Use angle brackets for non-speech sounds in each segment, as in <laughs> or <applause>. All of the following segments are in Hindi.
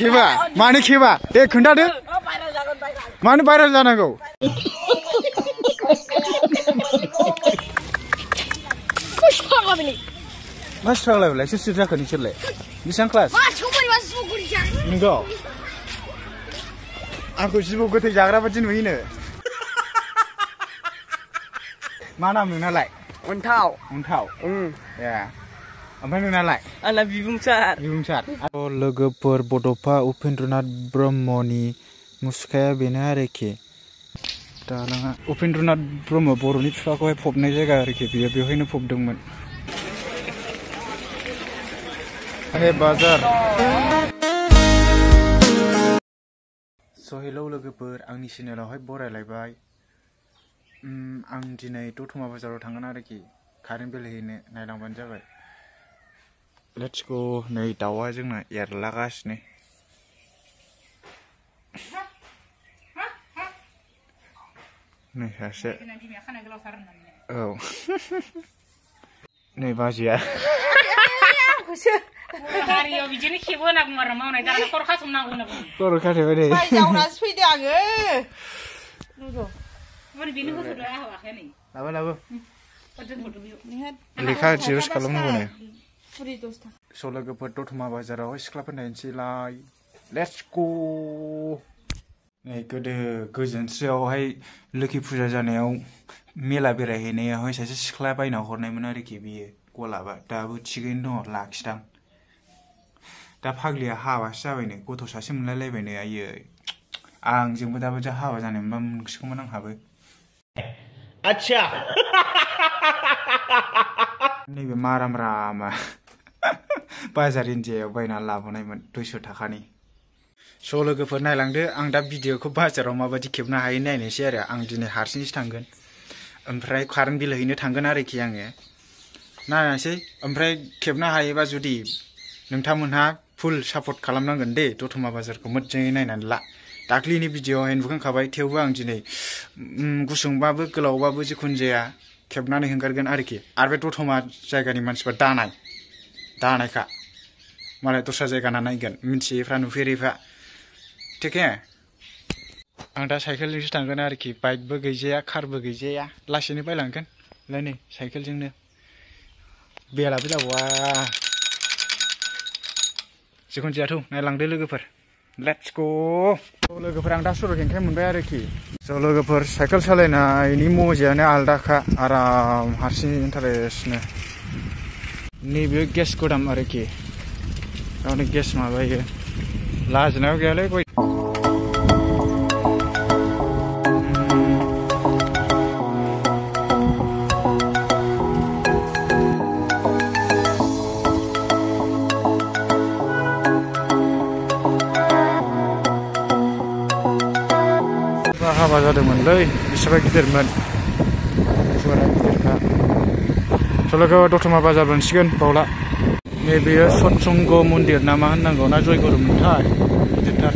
खेबा मानो खेबा दे खोन्थादो मानो भाइरेल जानांगौ। मा सुस्रांलायबालाय सोर सोर जाखो नोंसोरलाय बेसेबां क्लास। नंगौ। आंखौ जिबौ गोथै जाग्रा बादि नुयोनो मा नाम नोंनालाय अन्थाव अन्थाव ए ओमफ्राय नोंनालाय? आंना बिबुंसार। बिबुंसार। लोगोफोर बड'फा उपेन्द्रनाथ ब्रह्मनि मुसुखाया बेनो आरोखि। दालाङा उपेन्द्रनाथ ब्रह्म बर'नि बिफाखौहाय फबनाय जायगा आरोखि। बियो बेवहायनो फबदोंमोन। बाज़ार। स' हेलौ लोगोफोर आंनि चेनेलावहाय बरायलायबाय। आं दिनै दतमा बाजाराव थांगोन आरोखि। कारेन्ट बिल हैनो नायलांबानो जाबाय। लेट्स गो नै दाउआ जोंना एरलागासिनो नै सासे औ नै बाजैया गारियाव बिदिनो खेबो होनना बुङो आरो मावनाय दांनाय खर' खासमनांगौ होनना बुङो खर' खाथेबाय नै जावनासो फैदो आङो ओमफ्राय बेनो होथ'दो आं होआखै नै लाबो लाबो दोनथ'दो बेयाव लेखा जिर'स खालामनांगौ फुरि दस थाखा स' लोगोफोर दतमा बाजाराव सिख्लाफोर नायनोसैलाय लेट्स गो नै गोदो गोजोनस्रियावहाय लोखि फुजा जानायाव मेला बेरायहैनायावहाय सासे सिख्ला बायना हरनायमोन आरोखि बियो गलाबा दाबो थिगैनो दङ लाखिदां दा फाग्लिया हाबासो जाबायनो गथ' सासे मोनलायलायबायनो आयै आंजोंबो दाबायदि हाबा जानाय मोनबा मोनसिगौमोन आंहाबो अच्छा नैबे माराम रामा बाज़ार इन्डियायाव बायना लाबोनायमोन दुइस' थाखानि। स' लोगोफोर नायलांदो, आं दा भिडिअखौ बाजाराव माबायदि खेबनो हायो नायनोसै आरो, आं दिनै हारसिंसो थांगोन। ओमफ्राय कारेन्ट बिल हैनो थांगोन आरोखि आङो। नायनोसै, ओमफ्राय खेबनो हायोबा जुदि नोंथांमोनहा फुल सापर्ट खालामनांगोन दे, दतमा बाजारखौ मोजाङै नायनानै ला। दाख्लिनि भिडिअआवहाय नुखांखाबाय थेवबो आं दिनै गुसुंबाबो गोलावबाबो जिखुनु जाया खेबनानै हगारगोन आरोखि। आरो बे दतमा जायगानि मानसिफ्रा दानाय, दानायखा। मालाय दस्रा जायगाना नायगोन, मिन्थियैफ्रा नुफेरैफ्रा। थिके आं दा साइकेलजोंसो थांगोन आरोखि। बाइकबो गैजाया, कारबो गैजाया। लासैनो बायलांगोन। ओमफ्राय नै, साइकेलजोंनो। बेलाबो जाबावा जिखुनु जायाथ' नायलांदो लोगोफोर। लेट्स गो लोगोफोर, आं दा सर' हेंखाय मोनबाय आरोखि। स' लोगोफोर, साइकेल सालायनायनि मजायानो आलदाखा। आराम हारसिं इन्टारेस्टनो। नैबे गेस गोदाम आरोखि। गावनो गेस माबायो लाजिनायाव गैयालै गय बा हाबा जादोंमोनलै बेसेबा गिदिरमोन गुवारा गिदिरखा सल'खौ दतमा बाजार मोनसिगोन बावला नैबेयो सत्संग मंदिर ना मा ना जयगुरु मोनथाय गिदिरथार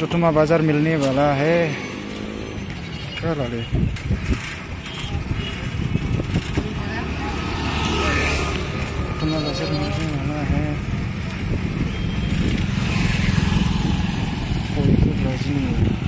दतमा बाज़ार मिलने वाला है क्या बाज़ार है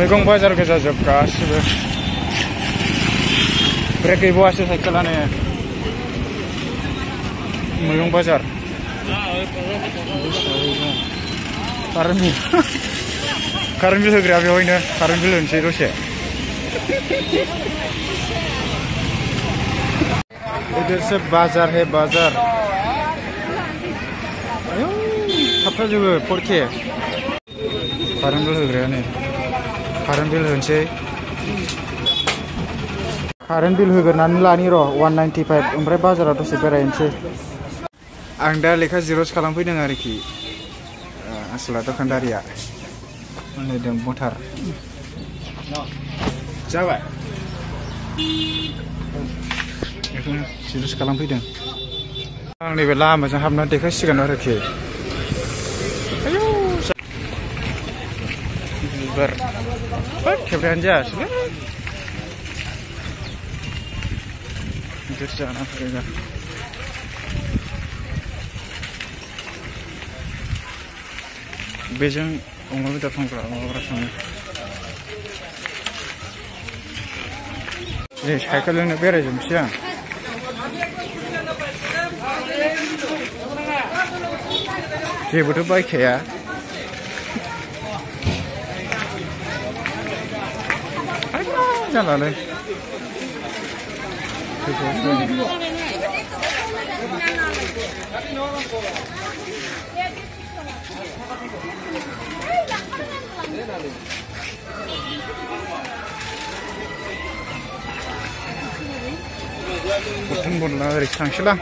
मैगं बाज़ार गोजा जोब गासिबो ब्रेक गैबावासो साइकेलानो मैगं बाज़ार कारेन्ट बिल कारेन्ट बिल होग्राया बिल होनोसै दसे इधर से बाज़ार है बाज़ार थाबथाजोबो फरके कारेन्ट बिल होग्रायानो कारेन्ट बिल होनोसै कारेन्ट बिल होग्रोनानै लानि र' वान नाइन्टि फाइभ ओमफ्राय बाजाराव दसे बेरायनोसै आं दा लेखा जिर'स खालामफैदों आरोखि आसला दखानदारिया होनदों मटार जाबाय बेखौनो जिर'स खालामफैदों आं नैबे लामाजों हाबना देखायसिगोन आरोखि बिबार होद खेबनायानो जायासैलै गिदिर जाना फैगा बेजों अमा बेदर फानग्रा माबाग्रा थाङो नै साइकेलजोंनो बेरायजोबनोसै आं जेबोथ' बायखाया आयौ, जालालै बुथुम बुरला ओरै थांसैलां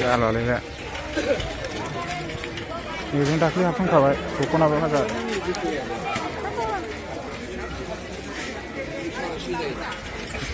जालालै बे मैगं दाख्लै हाबफांखाबाय दख'नाबो हाजार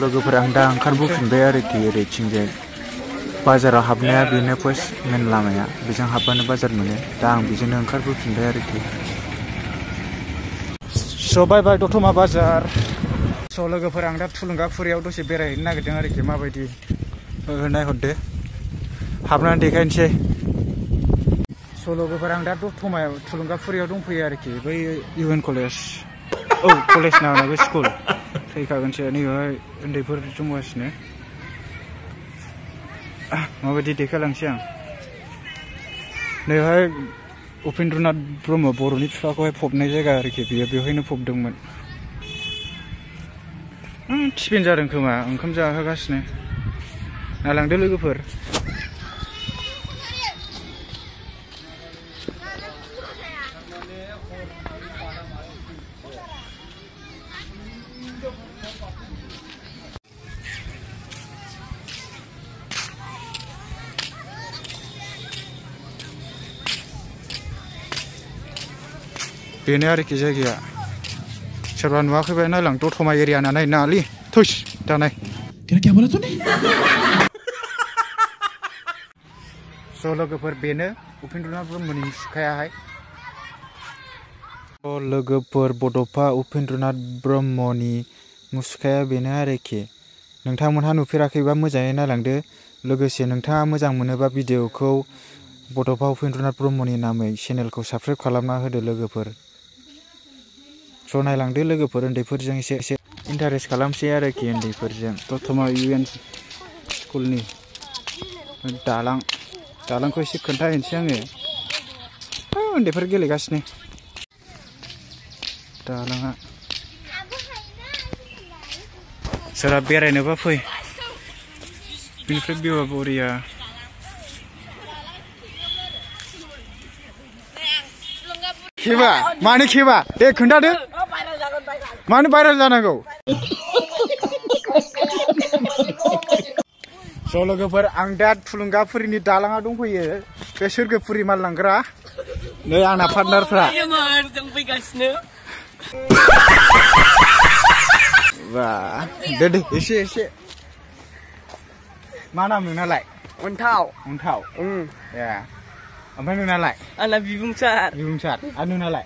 लोगोफोरा आं दा ओंखारबोफिनबाय आरोखि ओरैथिंजाय बाजाराव हाबनाया बेनो फार्स्ट मेन लामाया बेजों हाबबानो बाज़ार मोनो दा आं बेजोंनो ओंखारबोफिनबाय आरोखि स' बाय बाय दतमा बाज़ार स' लोगोफोर आं दा थुलुंगाफुरियाव दसे बेरायहैनो नागिरदों आरोखि माबायदि नायहरदो हाबनानै देखायनोसै स' लोगोफोर आं दा दतमायाव थुलुंगाफुरियाव दंफैयो आरोखि बै इउ एन कलेज औ कलेज नाङा बे स्कुल थैखागोनसो नैबेहाय उन्दैफोर दंगासिनो। माबायदि देखायलांसै आं। नैहाय उपेन्द्रनाथ ब्रह्म बर'नि बिफाखौहाय फबनाय जायगा आरोखि, बियो बेवहायनो फबदोंमोन। टिफ़िन ओंखाम जाहोगासिनो। नालांदो लोगोफोर। बेनो आरोखि जायगाया। सोरबा नुवाखैबा नायलां दतमा एरिया ना नायनो नाङालै थुस दानाय। स' लोगोफोर बेनो उपेन्द्रनाथ ब्रह्मनि मुसुखायाहाय स' लोगोफोर बड'फा उपेन्द्रनाथ ब्रह्मनि मुसुखाया बेनो आरोखि। नोंथांमोनहा नुफेराखैबा मोजाङै नायलांदो। लोगोसे नोंथाङा मोजां मोनोबा भिडिअखौ बड'फा उपेन्द्रनाथ ब्रह्मनि नामै चेनेलखौ साबस्क्राइब खालामना होदो लोगोफोर। स' नायलांदो लोगोफोर उन्दैफोरजों एसे एसे इन्टारेस्ट खालामसै आरोखि उन्दैफोरजों प्रथमा इउ एन स्कुलनि दालां दालांखौ एसे खोन्थाहैनोसै आङो है, उन्दैफोर गेलेगासिनो दालाङा सोरबा बेरायनोबा फै बिनिफ्राय बिवा बरिया खेबा मानो खेबा दे खोन्थादो मानो भाइरेल जानांगौ स' लोगोफोर आं दा थुलुंगाफुरिनि दालाङा दंफैयो बे सोरगोफुरि माल लांग्रा नै आंना पार्टनारफ्रा जों फैगासिनो बा दे दे एसे एसे मा नाम नोंनालाय अन्थाव अन्थाव ए ओमफ्राय नोंनालाय आंना बिबुंसार बिबुंसार आरो नोंनालाय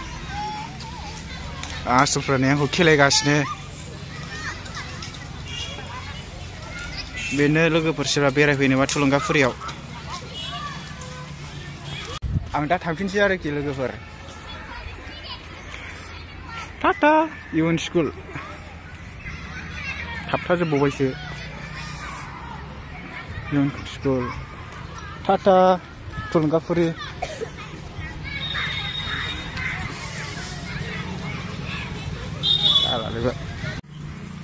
आसुफ्रानो आंखौ खेलायगासिनो बेनो लोगोफोर सोरबा बेरायफैनोबा थुलुंगाफुरियाव आं दा थांफिनसै आरोखि लोगोफोर टाटा इउएन स्कुल थाबथाजोबबावबायसो इउएन स्कुल टाटा थुलुंगाफुरि जालालै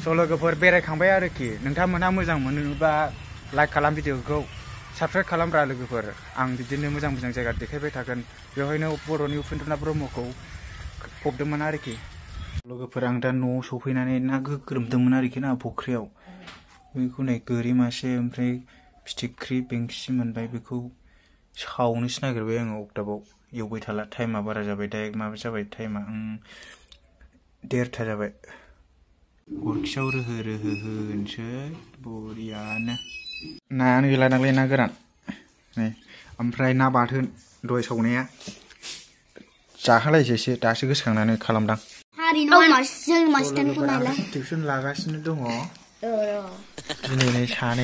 स' लोगोफोर बेरायखांबाय आरोखि। मोजां मोनोबा लाइक खालाम भिडिअखौ साबस्क्राइब खालामब्रा लोगोफोर। आं बिदिनो मोजां मोजां जायगा देखायबाय थागोन। बेवहायनो बर'नि उपेन्द्रनाथ ब्रह्मखौ फबदोंमोन आरोखि। लोगोफोर, आं दा न'आव ना गोग्रोमदोंमोन आरोखि ना फुख्रियाव। बेखौ नै गोरि मासे, ओमफ्राय फिथिख्रि, बेंसि मोनबाय। बेखौ सावनोसो नागिरबाय आङो अगदाबाव एवबाय थाला। टाइमा बारा जाबाय। डाइरेक्ट माबा जाबाय टाइमा। Deerteleve. Urkşavru hırı hı hı hınçı buriyane. นานี่อะไรนักเล่นนะกระดันนี่อัมไพรหน้าบาทึนโดยชาวเนี้ยจากอะไรเฉยๆตาชื่อก็สั่งนั้นคาลัมดัง Harinau masjid masjid pun ada. Tuition lagasnya dong oh. Ini ini sana.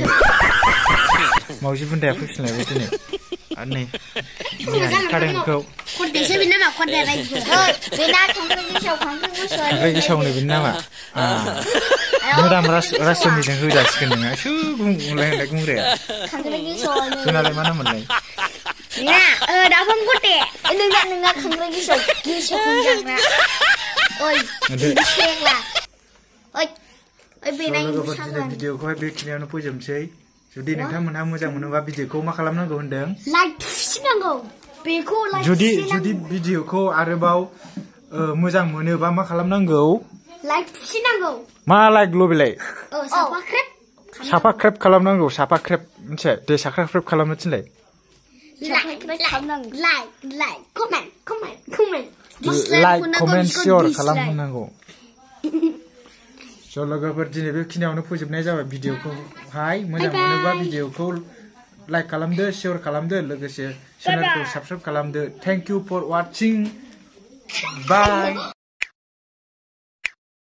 Mau sih pun dapat sih lewat ini. Anne. Karen không. Con để xe Việt Nam à, con để không có cái không có sầu. Cái sầu này ờ. à. Ờ. À. Nó đam ras ras mình đang hư ra skin này. Chứ cũng lên lại cũng rẻ. Không có cái sầu. Cái này mà nó mình này. Nè, ờ đã không có tệ. Đừng nhận đừng nhận không có cái sầu. Cái sầu không nhận nè. Ôi, xe là. Ôi, Ôi, vì anh sao. Video của hai biết nhau nó phối dùm chơi. जुदि नोंथांमोनहा मोजां मोनोबा भिडिअखौ मा खालामनांगौ होनदों लाइक थुसिनांगौ. बेखौ लाइक जुदि जुदि भिडिअखौ आरोबाव ओ, मोजां मोनोबा मा खालामनांगौ लाइक थुसिनांगौ. मा लाइक ल' बेलाय औ साफा ख्रेब. साफा क्रेप खालामनांगौ साफा क्रेप मिथिबाय दे साखा क्रेप खालामनो थिनलाय लाइक खालामनांगौ. Like like comment comment comment. Like comment share खालामनांगौ <laughs> स' लोगोफोर दिनै बेखिनियावनो फोजोबनाय जाबाय भिडिअखौहाय मोजां मोनोबा भिडिअखौ लाइक खालामदो सियर खालामदो लोगोसे चेनेलखौ साबस्क्राइब खालामदो। Thank you for वाचिं bye.